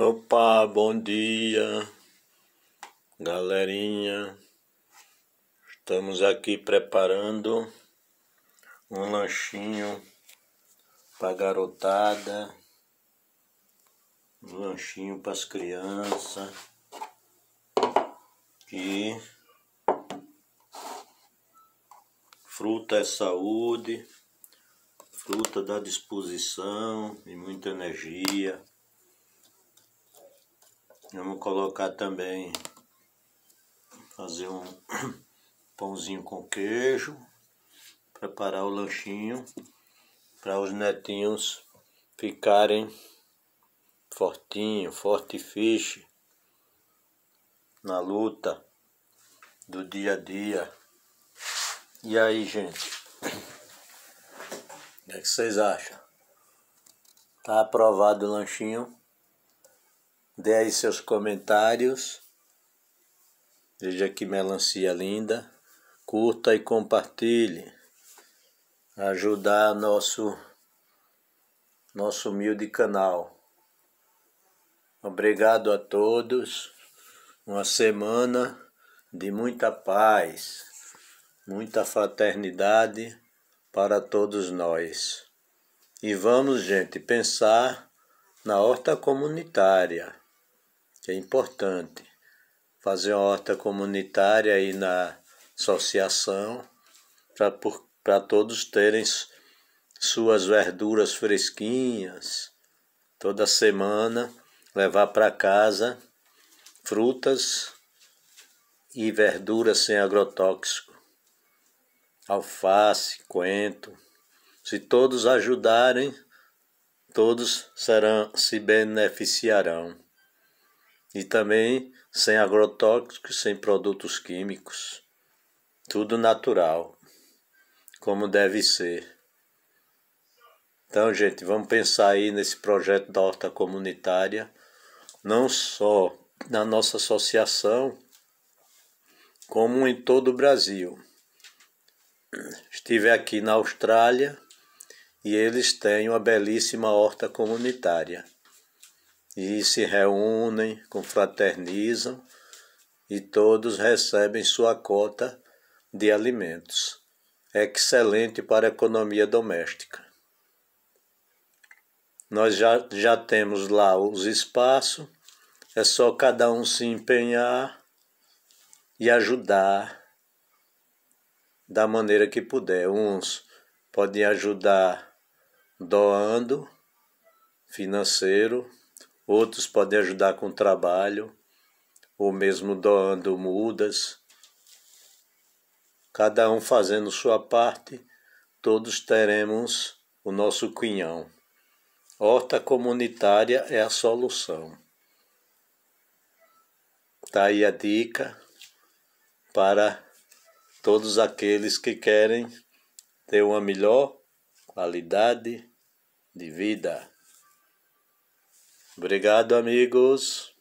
Opa, bom dia, galerinha. Estamos aqui preparando um lanchinho para garotada, um lanchinho para as crianças. Que fruta é saúde, fruta dá disposição e muita energia. Vamos colocar também, fazer um pãozinho com queijo, preparar o lanchinho para os netinhos ficarem fortinho, forte fiche na luta do dia a dia. E aí, gente? O que, é que vocês acham? Tá aprovado o lanchinho? Dê aí seus comentários. Veja que melancia linda. Curta e compartilhe. Ajudar nosso nosso humilde canal. Obrigado a todos. Uma semana de muita paz, muita fraternidade para todos nós. E vamos, gente, pensar na horta comunitária que é importante fazer uma horta comunitária aí na associação para todos terem suas verduras fresquinhas toda semana levar para casa frutas e verduras sem agrotóxico alface coentro. Se todos ajudarem todos serão se beneficiarão e também sem agrotóxicos, sem produtos químicos. Tudo natural, como deve ser. Então, gente, vamos pensar aí nesse projeto da horta comunitária, não só na nossa associação, como em todo o Brasil. Estive aqui na Austrália e eles têm uma belíssima horta comunitária e se reúnem, confraternizam e todos recebem sua cota de alimentos. Excelente para a economia doméstica. Nós já, já temos lá os espaços, é só cada um se empenhar e ajudar da maneira que puder. Uns podem ajudar doando financeiro, outros podem ajudar com trabalho, ou mesmo doando mudas. Cada um fazendo sua parte, todos teremos o nosso quinhão. Horta comunitária é a solução. Está aí a dica para todos aqueles que querem ter uma melhor qualidade de vida. Obrigado, amigos.